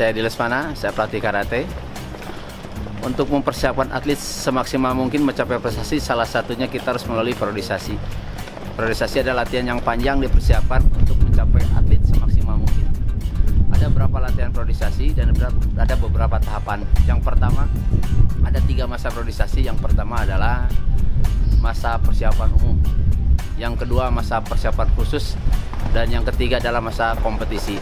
Saya di Lesmana, saya pelatih karate. Untuk mempersiapkan atlet semaksimal mungkin mencapai prestasi, salah satunya kita harus melalui periodisasi. Periodisasi adalah latihan yang panjang dipersiapkan untuk mencapai atlet semaksimal mungkin. Ada beberapa latihan periodisasi dan ada beberapa tahapan. Yang pertama, ada tiga masa periodisasi. Yang pertama adalah masa persiapan umum. Yang kedua, masa persiapan khusus. Dan yang ketiga adalah masa kompetisi.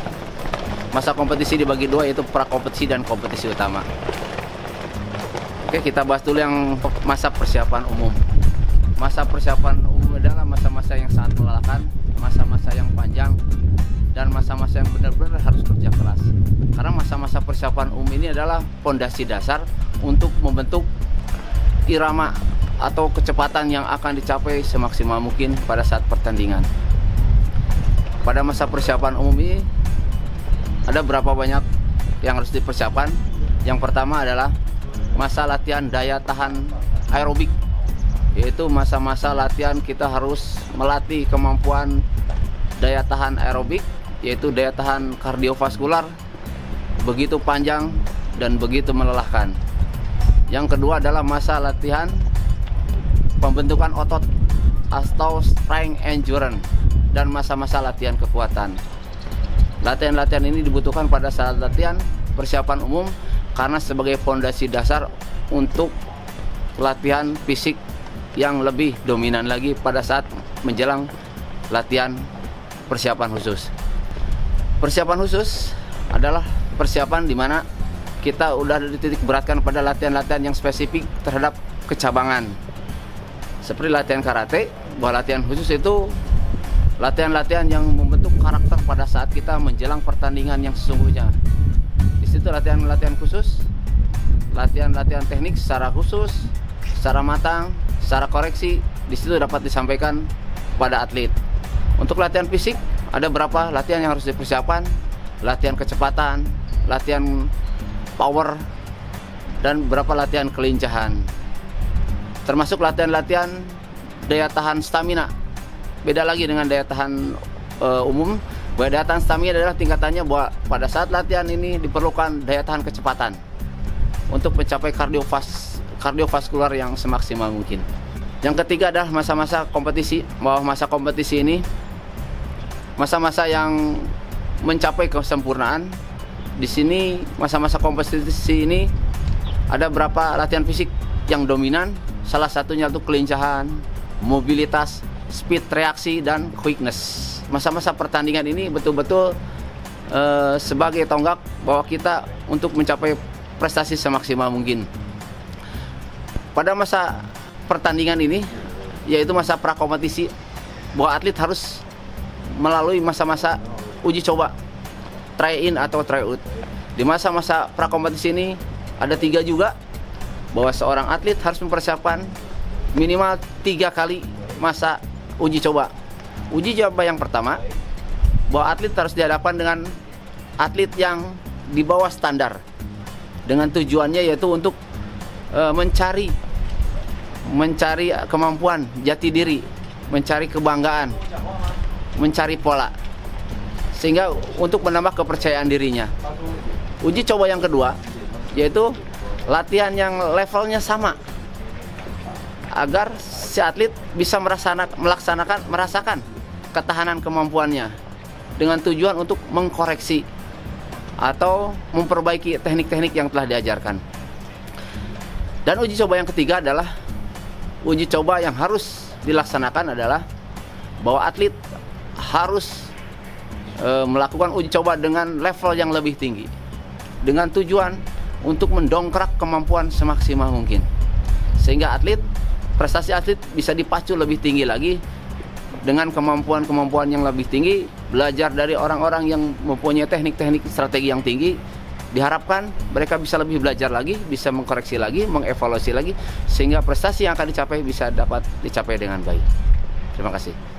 Masa kompetisi dibagi dua yaitu pra kompetisi dan kompetisi utama. Oke, kita bahas dulu yang masa persiapan umum. Masa persiapan umum adalah masa-masa yang sangat melelahkan, masa-masa yang panjang, dan masa-masa yang benar-benar harus kerja keras. Karena masa-masa persiapan umum ini adalah fondasi dasar untuk membentuk irama atau kecepatan yang akan dicapai semaksimal mungkin pada saat pertandingan. Pada masa persiapan umum ini ada berapa banyak yang harus dipersiapkan? Yang pertama adalah masa latihan daya tahan aerobik. Yaitu masa-masa latihan kita harus melatih kemampuan daya tahan aerobik yaitu daya tahan kardiovaskular begitu panjang dan begitu melelahkan. Yang kedua adalah masa latihan pembentukan otot atau strength endurance dan masa-masa latihan kekuatan latihan-latihan ini dibutuhkan pada saat latihan persiapan umum karena sebagai fondasi dasar untuk latihan fisik yang lebih dominan lagi pada saat menjelang latihan persiapan khusus. Persiapan khusus adalah persiapan di mana kita udah titik beratkan pada latihan-latihan yang spesifik terhadap kecabangan. Seperti latihan karate, bahwa latihan khusus itu latihan-latihan yang membentuk karakter pada saat kita menjelang pertandingan yang sesungguhnya situ latihan-latihan khusus, latihan-latihan teknik secara khusus, secara matang, secara koreksi, di situ dapat disampaikan pada atlet. Untuk latihan fisik, ada berapa latihan yang harus dipersiapkan? Latihan kecepatan, latihan power, dan berapa latihan kelincahan. Termasuk latihan-latihan daya tahan stamina. Beda lagi dengan daya tahan uh, umum, Daya tahan stamina adalah tingkatannya bahwa pada saat latihan ini diperlukan daya tahan kecepatan untuk mencapai kardiovas kardiovaskular yang semaksimal mungkin. Yang ketiga adalah masa-masa kompetisi. Bahwa masa kompetisi ini masa-masa yang mencapai kesempurnaan. Di sini masa-masa kompetisi ini ada berapa latihan fisik yang dominan. Salah satunya itu kelincahan, mobilitas, speed reaksi dan quickness masa-masa pertandingan ini betul-betul uh, sebagai tonggak bahwa kita untuk mencapai prestasi semaksimal mungkin. Pada masa pertandingan ini, yaitu masa prakompetisi, bahwa atlet harus melalui masa-masa uji coba, try in atau try out. Di masa-masa prakompetisi ini ada tiga juga bahwa seorang atlet harus mempersiapkan minimal tiga kali masa uji coba. Uji coba yang pertama bahwa atlet harus dihadapkan dengan atlet yang di bawah standar. Dengan tujuannya yaitu untuk e, mencari mencari kemampuan jati diri mencari kebanggaan mencari pola. Sehingga untuk menambah kepercayaan dirinya. Uji coba yang kedua yaitu latihan yang levelnya sama. Agar si atlet bisa melaksanakan merasakan ketahanan kemampuannya dengan tujuan untuk mengkoreksi atau memperbaiki teknik-teknik yang telah diajarkan. Dan uji coba yang ketiga adalah uji coba yang harus dilaksanakan adalah bahwa atlet harus e, melakukan uji coba dengan level yang lebih tinggi dengan tujuan untuk mendongkrak kemampuan semaksimal mungkin sehingga atlet prestasi atlet bisa dipacu lebih tinggi lagi dengan kemampuan-kemampuan yang lebih tinggi, belajar dari orang-orang yang mempunyai teknik-teknik strategi yang tinggi, diharapkan mereka bisa lebih belajar lagi, bisa mengkoreksi lagi, mengevaluasi lagi, sehingga prestasi yang akan dicapai bisa dapat dicapai dengan baik. Terima kasih.